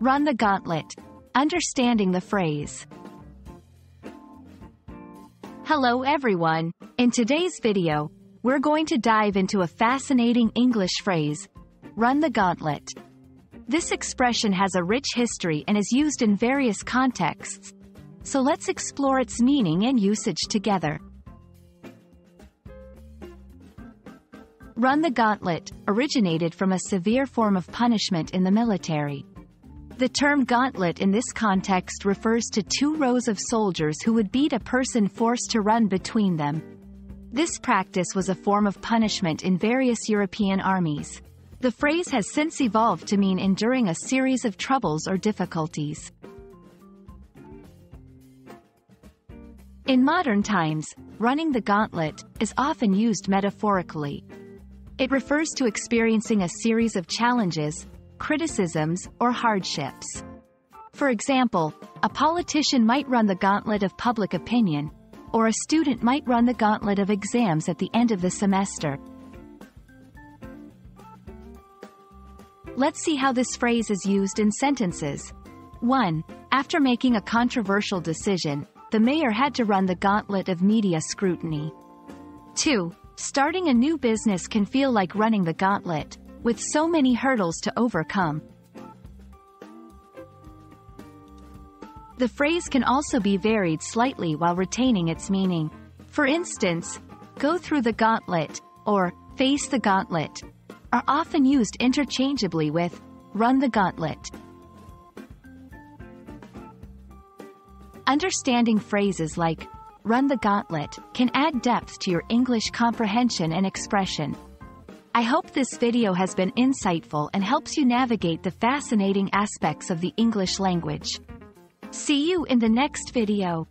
Run the gauntlet. Understanding the phrase. Hello everyone. In today's video, we're going to dive into a fascinating English phrase, run the gauntlet. This expression has a rich history and is used in various contexts. So let's explore its meaning and usage together. Run the gauntlet originated from a severe form of punishment in the military. The term gauntlet in this context refers to two rows of soldiers who would beat a person forced to run between them. This practice was a form of punishment in various European armies. The phrase has since evolved to mean enduring a series of troubles or difficulties. In modern times, running the gauntlet is often used metaphorically. It refers to experiencing a series of challenges, criticisms, or hardships. For example, a politician might run the gauntlet of public opinion, or a student might run the gauntlet of exams at the end of the semester. Let's see how this phrase is used in sentences. 1. After making a controversial decision, the mayor had to run the gauntlet of media scrutiny. 2. Starting a new business can feel like running the gauntlet, with so many hurdles to overcome. The phrase can also be varied slightly while retaining its meaning. For instance, go through the gauntlet, or face the gauntlet, are often used interchangeably with run the gauntlet. Understanding phrases like run the gauntlet, can add depth to your English comprehension and expression. I hope this video has been insightful and helps you navigate the fascinating aspects of the English language. See you in the next video.